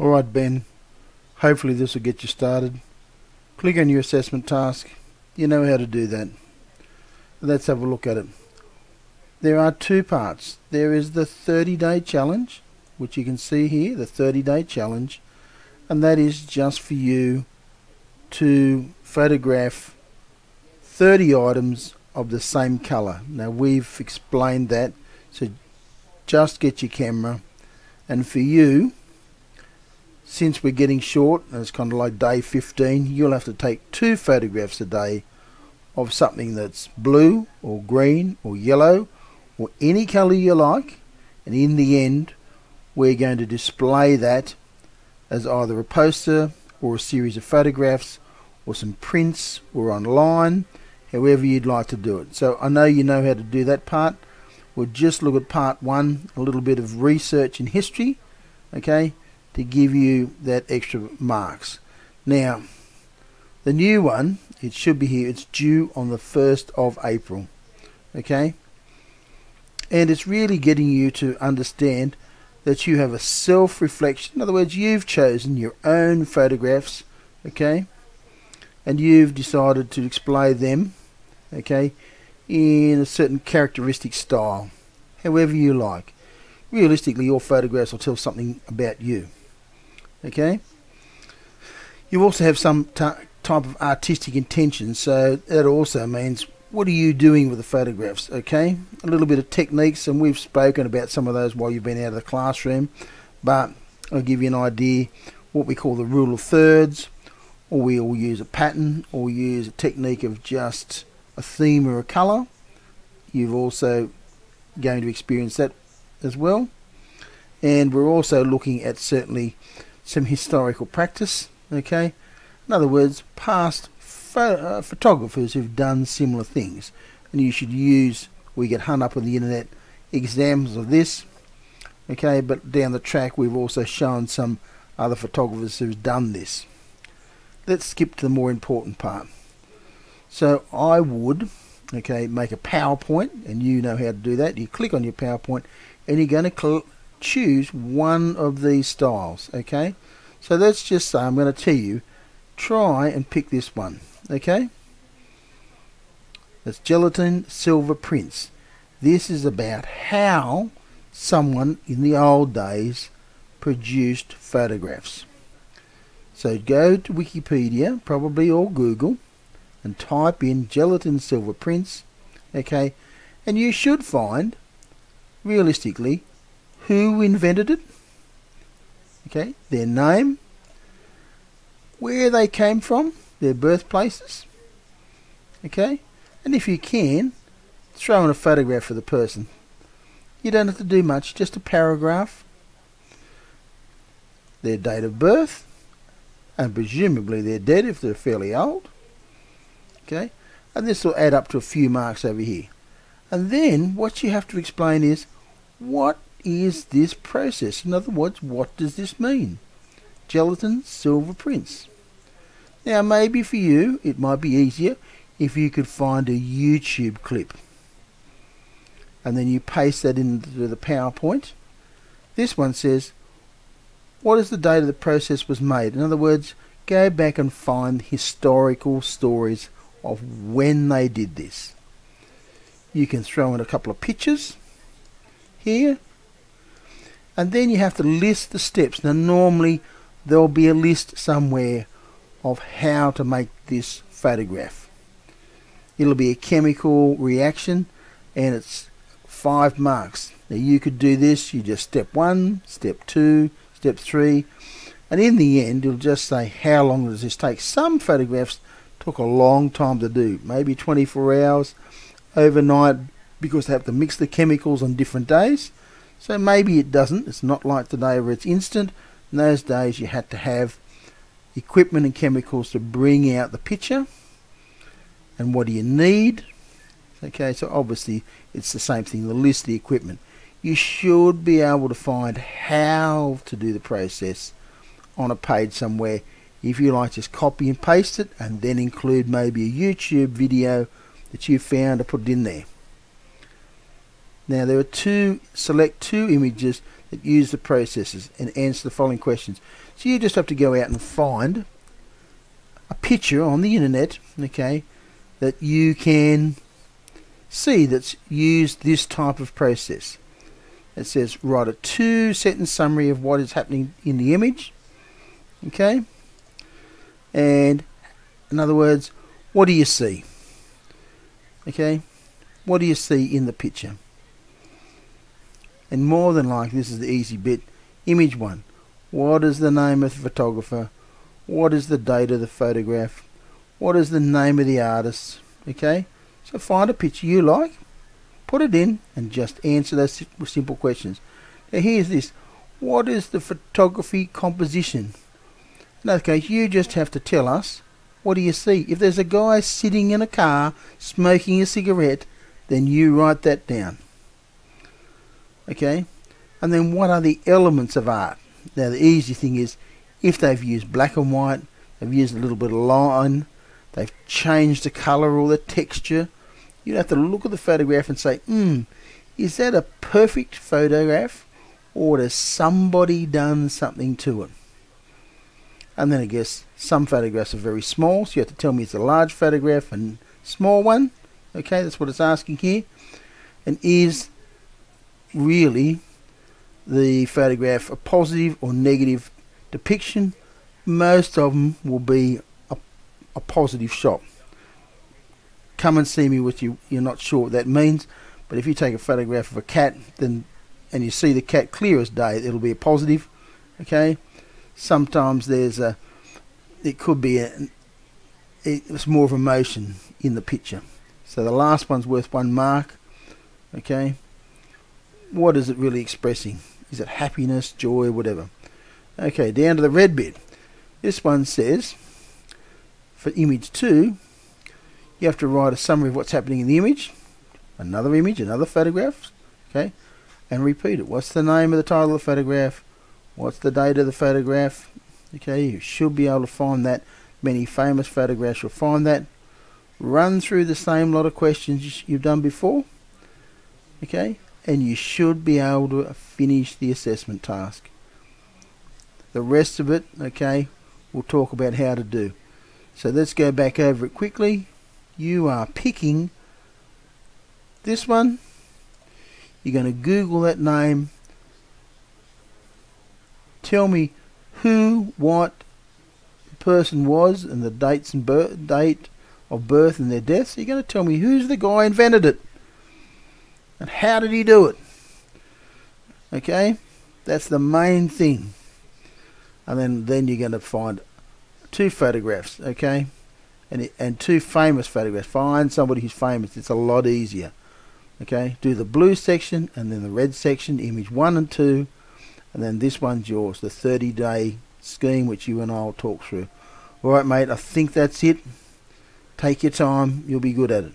Alright Ben, hopefully this will get you started. Click on your assessment task. You know how to do that. Let's have a look at it. There are two parts. There is the 30 day challenge, which you can see here, the 30 day challenge, and that is just for you to photograph 30 items of the same color. Now we've explained that, so just get your camera, and for you, since we're getting short, and it's kind of like day 15, you'll have to take two photographs a day of something that's blue or green or yellow or any color you like, and in the end, we're going to display that as either a poster or a series of photographs or some prints or online, however you'd like to do it. So I know you know how to do that part. We'll just look at part one, a little bit of research and history, okay, to give you that extra marks. Now, the new one, it should be here, it's due on the 1st of April, okay? And it's really getting you to understand that you have a self-reflection. In other words, you've chosen your own photographs, okay? And you've decided to display them, okay, in a certain characteristic style, however you like. Realistically, your photographs will tell something about you, okay? You also have some type of artistic intention, so that also means what are you doing with the photographs okay? A little bit of techniques and we've spoken about some of those while you've been out of the classroom but I'll give you an idea what we call the rule of thirds or we'll use a pattern or use a technique of just a theme or a color you've also going to experience that as well. And we're also looking at certainly some historical practice okay in other words past pho uh, photographers who've done similar things. And you should use, we get hung up on the internet, examples of this. Okay, but down the track we've also shown some other photographers who've done this. Let's skip to the more important part. So I would, okay, make a PowerPoint, and you know how to do that. You click on your PowerPoint, and you're going to choose one of these styles, okay? So let's just say I'm going to tell you, try and pick this one okay? That's gelatin silver prints. This is about how someone in the old days produced photographs. So go to Wikipedia, probably or Google, and type in gelatin silver prints, okay? And you should find, realistically, who invented it, okay? Their name, where they came from, their birthplaces. Okay? And if you can, throw in a photograph of the person. You don't have to do much, just a paragraph, their date of birth, and presumably they're dead if they're fairly old. Okay? And this will add up to a few marks over here. And then what you have to explain is what is this process? In other words, what does this mean? Gelatin silver prints. Now maybe for you it might be easier if you could find a YouTube clip and then you paste that into the PowerPoint. This one says what is the date of the process was made. In other words, go back and find historical stories of when they did this. You can throw in a couple of pictures here and then you have to list the steps. Now normally there'll be a list somewhere of how to make this photograph. It'll be a chemical reaction and it's five marks. Now you could do this, you just step one, step two, step three, and in the end it'll just say how long does this take. Some photographs took a long time to do, maybe 24 hours overnight because they have to mix the chemicals on different days. So maybe it doesn't. It's not like today where it's instant. In those days you had to have equipment and chemicals to bring out the picture and what do you need okay so obviously it's the same thing the list the equipment you should be able to find how to do the process on a page somewhere if you like just copy and paste it and then include maybe a YouTube video that you found to put it in there now there are two select two images that use the processors and answer the following questions. So you just have to go out and find a picture on the internet, okay, that you can see that's used this type of process. It says write a two sentence summary of what is happening in the image, okay, and in other words, what do you see? Okay, what do you see in the picture? And more than likely, this is the easy bit. Image one. What is the name of the photographer? What is the date of the photograph? What is the name of the artist? Okay, so find a picture you like, put it in, and just answer those simple questions. Now here's this. What is the photography composition? In that case, you just have to tell us what do you see? If there's a guy sitting in a car smoking a cigarette, then you write that down. Okay? And then what are the elements of art? Now, the easy thing is if they've used black and white, they've used a little bit of line, they've changed the colour or the texture, you have to look at the photograph and say, hmm, is that a perfect photograph or has somebody done something to it? And then I guess some photographs are very small, so you have to tell me it's a large photograph and small one. Okay, that's what it's asking here. And is really the photograph a positive or negative depiction? Most of them will be a, a positive shot. Come and see me with you. You're not sure what that means, but if you take a photograph of a cat, then and you see the cat clear as day, it'll be a positive. Okay sometimes there's a it could be a it's more of emotion in the picture. So the last one's worth one mark. Okay. What is it really expressing? Is it happiness, joy, whatever? Okay, down to the red bit. This one says for image two, you have to write a summary of what's happening in the image, another image, another photograph, okay, and repeat it. What's the name of the title of the photograph? What's the date of the photograph? Okay, you should be able to find that. Many famous photographs, you'll find that. Run through the same lot of questions you've done before. Okay, and you should be able to finish the assessment task. The rest of it, okay, we'll talk about how to do. So let's go back over it quickly. You are picking this one. You're going to Google that name tell me who, what the person was and the dates and birth, date of birth and their deaths. You're going to tell me who's the guy invented it and how did he do it. Okay, that's the main thing. And then then you're going to find two photographs. Okay, and and two famous photographs. Find somebody who's famous. It's a lot easier. Okay, do the blue section and then the red section, image one and two and then this one's yours, the 30 day scheme which you and I will talk through. Alright mate, I think that's it. Take your time, you'll be good at it.